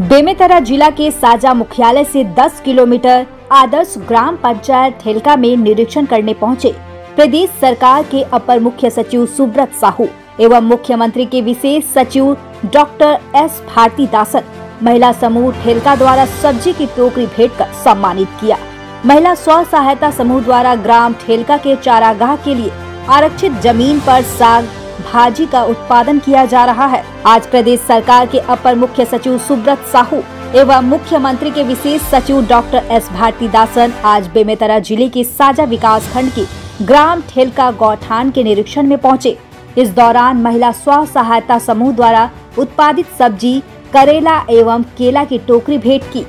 बेमेतरा जिला के साजा मुख्यालय से 10 किलोमीटर आदर्श ग्राम पंचायत ठेलका में निरीक्षण करने पहुँचे प्रदेश सरकार के अपर मुख्य सचिव सुब्रत साहू एवं मुख्यमंत्री के विशेष सचिव डॉक्टर एस भारती दासन महिला समूह ठेलका द्वारा सब्ज़ी की टोकरी भेंट कर सम्मानित किया। महिला स्व सहायता समूह द्वारा ग्राम ठेलका के चारागाह के लिए आरक्षित ज़मीन पर साग भाजी का उत्पादन किया जा रहा है। आज प्रदेश सरकार के अपर मुख्य सचिव सुब्रत साहू एवं मुख्यमंत्री के विशेष सचिव डॉक्टर एस भारती दासन आज बेमेतरा ज़िले के साजा विकास खंड के ग्राम ठेलका गौठान के निरीक्षण में पहुँचे। इस दौरान महिला स्व सहायता समूह द्वारा उत्पादित सब्ज़ी, करेला एवं केला की टोकरी भेंट की।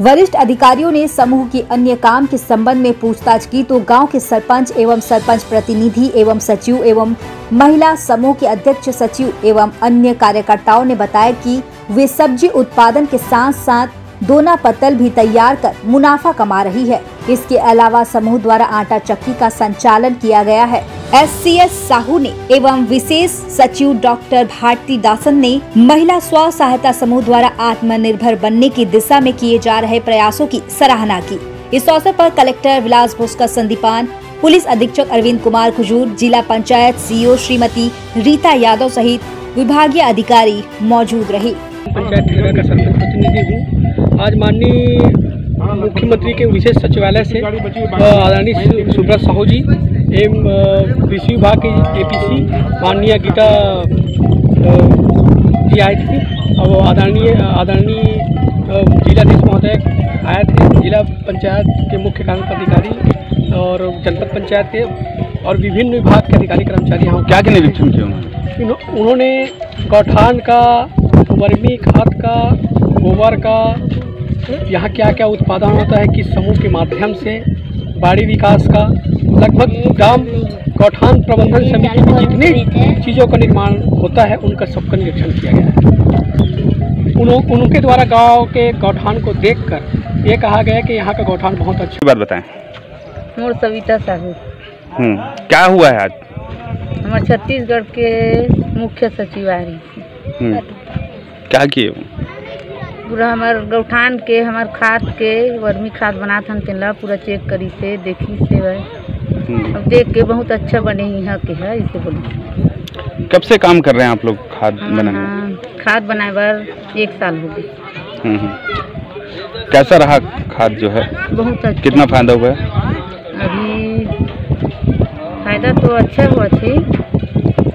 वरिष्ठ अधिकारियों ने समूह की अन्य काम के संबंध में पूछताछ की तो गाँव के सरपंच एवं सरपंच प्रतिनिधि एवं सचिव एवं महिला समूह के अध्यक्ष सचिव एवं अन्य कार्यकर्ताओं ने बताया कि वे सब्ज़ी उत्पादन के साथ साथ दोना पत्तल भी तैयार कर मुनाफा कमा रही है। इसके अलावा समूह द्वारा आटा चक्की का संचालन किया गया है। एस सी एस साहू ने एवं विशेष सचिव डॉक्टर भारती दासन ने महिला स्व सहायता समूह द्वारा आत्मनिर्भर बनने की दिशा में किए जा रहे प्रयासों की सराहना की। इस अवसर पर कलेक्टर विलास भोस्कर संदीपान, पुलिस अधीक्षक अरविंद कुमार खुजूर, जिला पंचायत सीईओ श्रीमती रीता यादव सहित विभागीय अधिकारी मौजूद रहे। पंचायत का आज माननीय मुख्यमंत्री के विशेष सचिवालय से आदरणीय सुब्रत साहू जी एवं कृषि विभाग के एपीसी माननीय गीता जी आई थी और आदरणीय आदरणीय जिलाधीश महोदय आए थे जिला पंचायत के मुख्य कार्य अधिकारी और जनपद पंचायत के और विभिन्न विभाग के अधिकारी कर्मचारी यहाँ क्या क्या निरीक्षण किया उन्होंने? उन्होंने गौठान का वर्मी खाद का गोबर का यहाँ क्या क्या उत्पादन होता है किस समूह के माध्यम से? बाड़ी विकास का लगभग ग्राम गौठान प्रबंधन समिति में जितनी चीज़ों का निर्माण होता है उनका सबका निरीक्षण किया गया है। उन्हों, उनके द्वारा गाँव के गौठान को देखकर ये कहा गया कि यहाँ का गौठान बहुत अच्छा बात बताएँ। मोर सविता साहू। हम्म क्या हुआ है आज? हमारे छत्तीसगढ़ के मुख्य सचिव आ रही क्या किए? पूरा हमार गौठान के हमार खाद के वर्मी खाद बनात हन तेला पूरा चेक करी से देखी से वह हम्म, अब देख के बहुत अच्छा बने यहाँ के है इसे बोली। कब से काम कर रहे हैं आप लोग खाद हम बनाने? हाँ खाद बनाए बार एक साल हो गए। हम्म, हम्म। कैसा रहा खाद जो है? बहुत अच्छा। कितना फ़ायदा हुआ है? अभी फ़ायदा तो अच्छा हुआ थे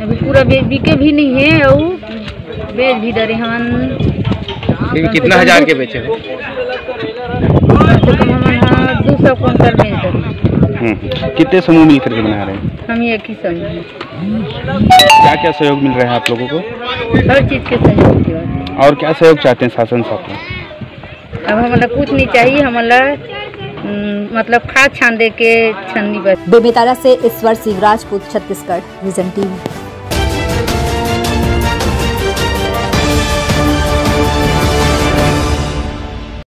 अभी पूरा बेच बिके भी नहीं है और बेच भी डरे हन कितना हज़ार के बेचे हाँ? दो सौ क्विंटल बेच हम्म, कितने समूह मिल करके बना रहे हैं? हम एक ही समझ क्या क्या सहयोग मिल रहा है आप लोगों को? हर चीज़ के सहयोग और क्या सहयोग चाहते हैं शासन से आप। अब हमारा कुछ नहीं चाहिए हमारा हम्म, मतलब खाद छान दे के छन्नी बस। बेमेतरा से ईश्वर सिंह राजपूत छत्तीसगढ़ विजन टीवी।